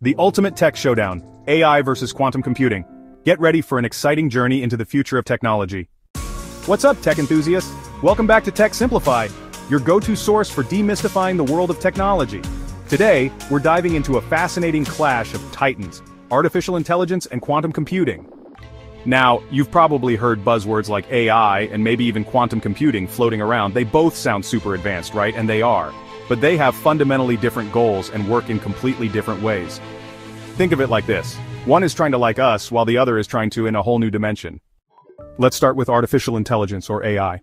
The ultimate tech showdown, AI versus quantum computing. Get ready for an exciting journey into the future of technology. What's up, tech enthusiasts? Welcome back to Tech Simplified, your go-to source for demystifying the world of technology. Today, we're diving into a fascinating clash of titans, artificial intelligence and quantum computing. Now, you've probably heard buzzwords like AI and maybe even quantum computing floating around. They both sound super advanced, right? And they are. But they have fundamentally different goals and work in completely different ways. Think of it like this. One is trying to like us, while the other is trying to in a whole new dimension. Let's start with artificial intelligence, or AI.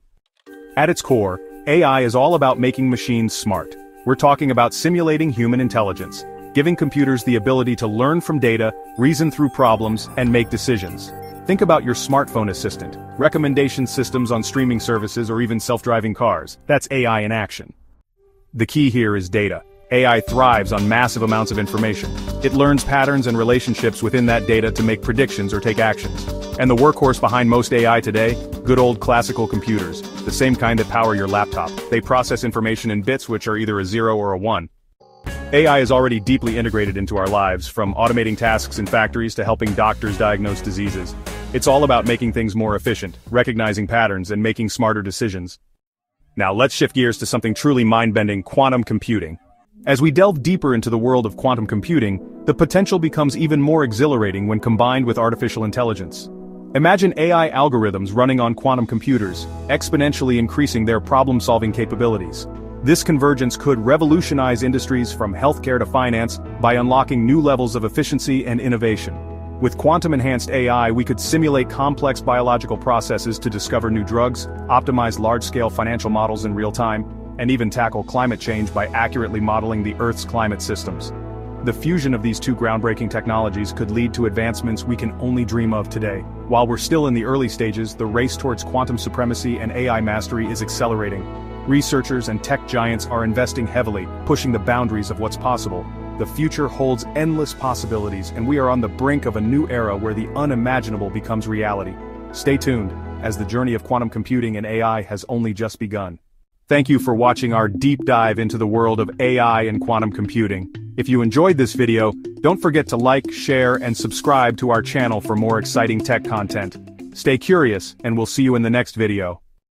At its core, AI is all about making machines smart. We're talking about simulating human intelligence, giving computers the ability to learn from data, reason through problems, and make decisions. Think about your smartphone assistant, recommendation systems on streaming services or even self-driving cars. That's AI in action. The key here is data. AI thrives on massive amounts of information. It learns patterns and relationships within that data to make predictions or take actions. And the workhorse behind most AI today? Good old classical computers, the same kind that power your laptop. They process information in bits which are either a zero or a one. AI is already deeply integrated into our lives, from automating tasks in factories to helping doctors diagnose diseases. It's all about making things more efficient, recognizing patterns and making smarter decisions. Now let's shift gears to something truly mind-bending, quantum computing. As we delve deeper into the world of quantum computing, the potential becomes even more exhilarating when combined with artificial intelligence. Imagine AI algorithms running on quantum computers, exponentially increasing their problem-solving capabilities. This convergence could revolutionize industries from healthcare to finance by unlocking new levels of efficiency and innovation. With quantum-enhanced AI we could simulate complex biological processes to discover new drugs, optimize large-scale financial models in real time, and even tackle climate change by accurately modeling the Earth's climate systems. The fusion of these two groundbreaking technologies could lead to advancements we can only dream of today. While we're still in the early stages, the race towards quantum supremacy and AI mastery is accelerating. Researchers and tech giants are investing heavily, pushing the boundaries of what's possible. The future holds endless possibilities and we are on the brink of a new era where the unimaginable becomes reality. Stay tuned, as the journey of quantum computing and AI has only just begun. Thank you for watching our deep dive into the world of AI and quantum computing. If you enjoyed this video, don't forget to like, share, and subscribe to our channel for more exciting tech content. Stay curious, and we'll see you in the next video.